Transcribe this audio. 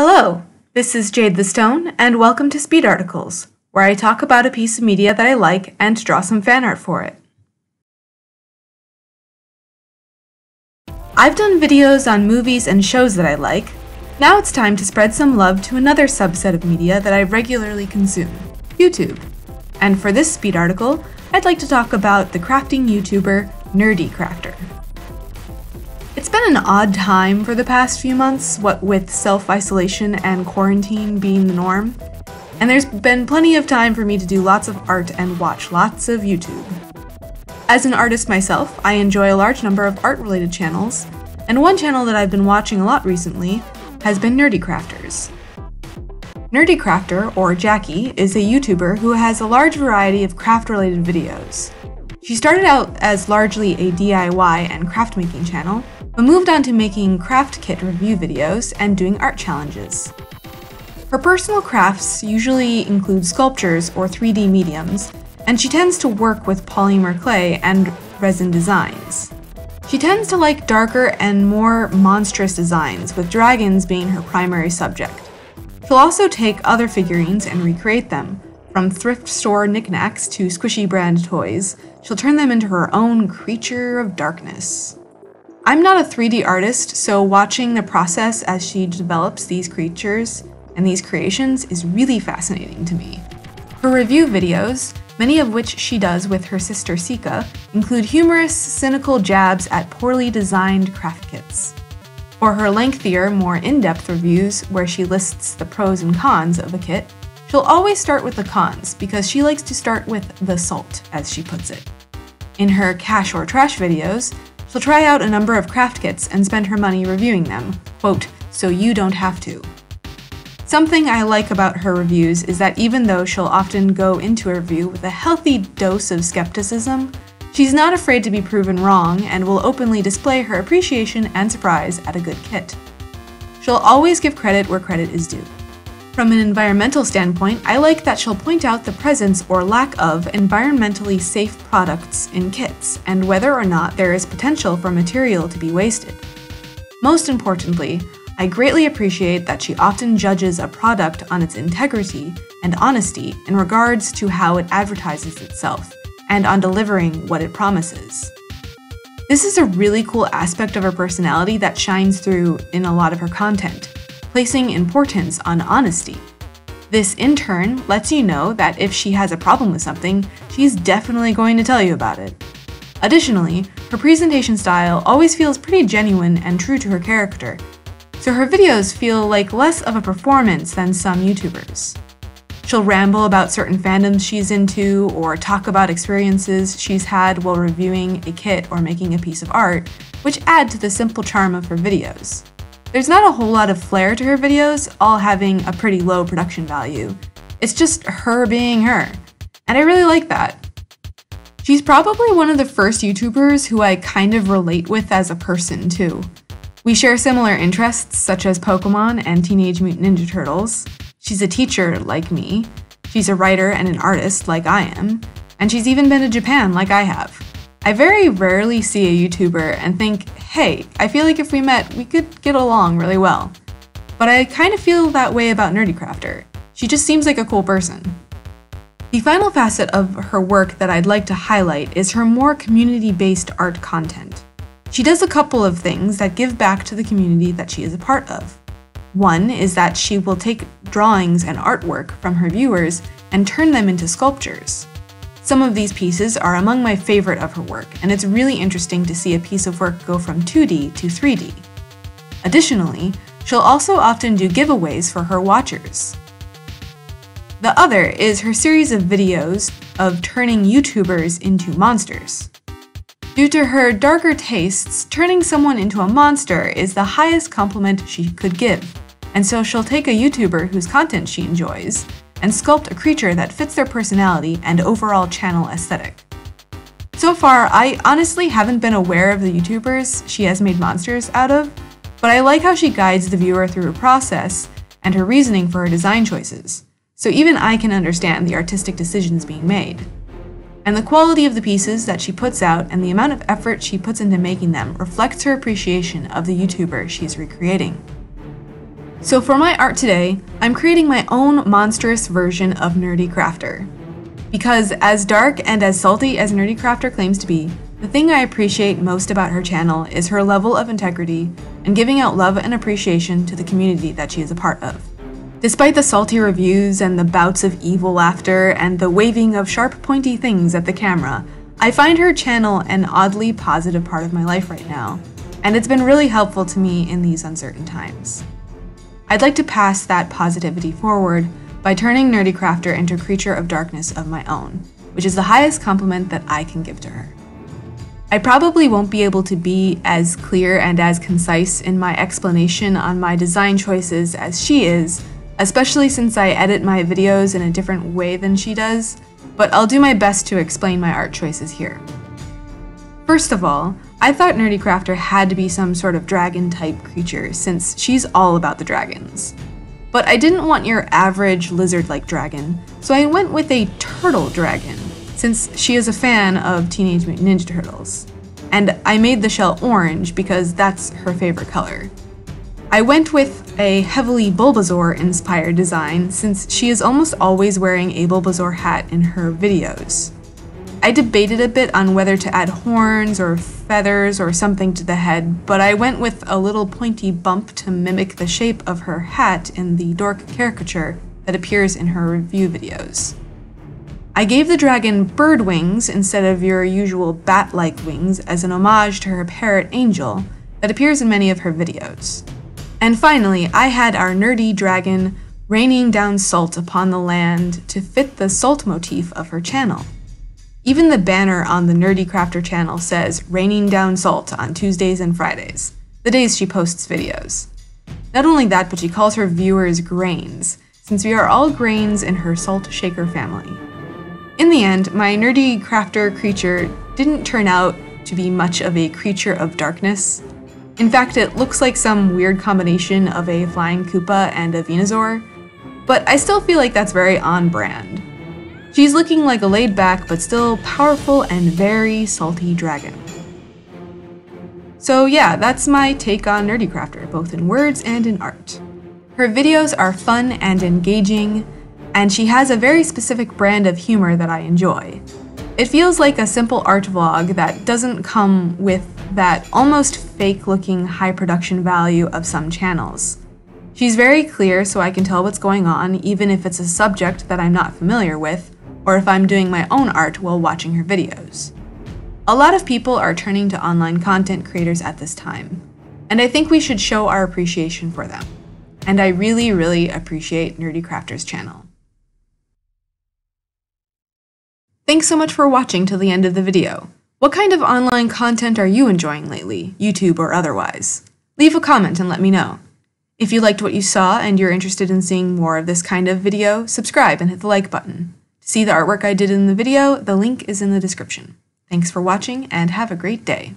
Hello, this is Jade the Stone, and welcome to Speed Articles, where I talk about a piece of media that I like and draw some fan art for it. I've done videos on movies and shows that I like. Now it's time to spread some love to another subset of media that I regularly consume YouTube. And for this speed article, I'd like to talk about the crafting YouTuber NerdECrafter. It's been an odd time for the past few months, what with self isolation and quarantine being the norm. And there's been plenty of time for me to do lots of art and watch lots of YouTube. As an artist myself, I enjoy a large number of art related channels, and one channel that I've been watching a lot recently has been NerdECrafters. Nerdy Crafter, or Jackie, is a YouTuber who has a large variety of craft related videos. She started out as largely a DIY and craft making channel, but moved on to making craft kit review videos and doing art challenges. Her personal crafts usually include sculptures or 3D mediums, and she tends to work with polymer clay and resin designs. She tends to like darker and more monstrous designs, with dragons being her primary subject. She'll also take other figurines and recreate them. From thrift store knickknacks to squishy brand toys, she'll turn them into her own creature of darkness. I'm not a 3D artist, so watching the process as she develops these creatures and these creations is really fascinating to me. Her review videos, many of which she does with her sister Sika, include humorous, cynical jabs at poorly designed craft kits. For her lengthier, more in depth reviews, where she lists the pros and cons of a kit, she'll always start with the cons because she likes to start with the salt, as she puts it. In her cash or trash videos, She'll try out a number of craft kits and spend her money reviewing them, quote, so you don't have to. Something I like about her reviews is that even though she'll often go into a review with a healthy dose of skepticism, she's not afraid to be proven wrong and will openly display her appreciation and surprise at a good kit. She'll always give credit where credit is due. From an environmental standpoint, I like that she'll point out the presence or lack of environmentally safe products in kits and whether or not there is potential for material to be wasted. Most importantly, I greatly appreciate that she often judges a product on its integrity and honesty in regards to how it advertises itself and on delivering what it promises. This is a really cool aspect of her personality that shines through in a lot of her content placing importance on honesty. This, in turn, lets you know that if she has a problem with something, she's definitely going to tell you about it. Additionally, her presentation style always feels pretty genuine and true to her character, so her videos feel like less of a performance than some YouTubers. She'll ramble about certain fandoms she's into, or talk about experiences she's had while reviewing a kit or making a piece of art, which add to the simple charm of her videos. There's not a whole lot of flair to her videos, all having a pretty low production value. It's just her being her. And I really like that. She's probably one of the first YouTubers who I kind of relate with as a person, too. We share similar interests, such as Pokemon and Teenage Mutant Ninja Turtles. She's a teacher, like me. She's a writer and an artist, like I am. And she's even been to Japan, like I have. I very rarely see a YouTuber and think, hey, I feel like if we met, we could get along really well. But I kind of feel that way about NerdECrafter. She just seems like a cool person. The final facet of her work that I'd like to highlight is her more community based art content. She does a couple of things that give back to the community that she is a part of. One is that she will take drawings and artwork from her viewers and turn them into sculptures. Some of these pieces are among my favorite of her work, and it's really interesting to see a piece of work go from 2D to 3D. Additionally, she'll also often do giveaways for her watchers. The other is her series of videos of turning YouTubers into monsters. Due to her darker tastes, turning someone into a monster is the highest compliment she could give, and so she'll take a YouTuber whose content she enjoys and sculpt a creature that fits their personality and overall channel aesthetic. So far, I honestly haven't been aware of the YouTubers she has made monsters out of, but I like how she guides the viewer through her process and her reasoning for her design choices, so even I can understand the artistic decisions being made. And the quality of the pieces that she puts out and the amount of effort she puts into making them reflects her appreciation of the YouTuber she's recreating. So for my art today, I'm creating my own monstrous version of NerdECrafter. Because as dark and as salty as NerdECrafter claims to be, the thing I appreciate most about her channel is her level of integrity and giving out love and appreciation to the community that she is a part of. Despite the salty reviews and the bouts of evil laughter and the waving of sharp pointy things at the camera, I find her channel an oddly positive part of my life right now, and it's been really helpful to me in these uncertain times. I'd like to pass that positivity forward by turning NerdECrafter into a creature of darkness of my own, which is the highest compliment that I can give to her. I probably won't be able to be as clear and as concise in my explanation on my design choices as she is, especially since I edit my videos in a different way than she does, but I'll do my best to explain my art choices here. First of all, I thought NerdECrafter had to be some sort of dragon type creature since she's all about the dragons. But I didn't want your average lizard like dragon, so I went with a turtle dragon since she is a fan of Teenage Mutant Ninja Turtles. And I made the shell orange because that's her favorite color. I went with a heavily Bulbasaur inspired design since she is almost always wearing a Bulbasaur hat in her videos. I debated a bit on whether to add horns or feathers or something to the head, but I went with a little pointy bump to mimic the shape of her hat in the dork caricature that appears in her review videos. I gave the dragon bird wings instead of your usual bat like wings as an homage to her parrot angel that appears in many of her videos. And finally, I had our nerdy dragon raining down salt upon the land to fit the salt motif of her channel. Even the banner on the NerdECrafter channel says raining down salt on Tuesdays and Fridays, the days she posts videos. Not only that, but she calls her viewers grains, since we are all grains in her salt shaker family. In the end, my NerdECrafter creature didn't turn out to be much of a creature of darkness. In fact, it looks like some weird combination of a flying Koopa and a Venusaur, but I still feel like that's very on brand. She's looking like a laid back but still powerful and very salty dragon. So yeah, that's my take on NerdECrafter, both in words and in art. Her videos are fun and engaging, and she has a very specific brand of humor that I enjoy. It feels like a simple art vlog that doesn't come with that almost fake looking high production value of some channels. She's very clear so I can tell what's going on even if it's a subject that I'm not familiar with, or if I'm doing my own art while watching her videos. A lot of people are turning to online content creators at this time, and I think we should show our appreciation for them. And I really, really appreciate NerdECrafter's channel. Thanks so much for watching till the end of the video. What kind of online content are you enjoying lately, YouTube or otherwise? Leave a comment and let me know. If you liked what you saw and you're interested in seeing more of this kind of video, subscribe and hit the like button. See the artwork I did in the video? The link is in the description. Thanks for watching and have a great day.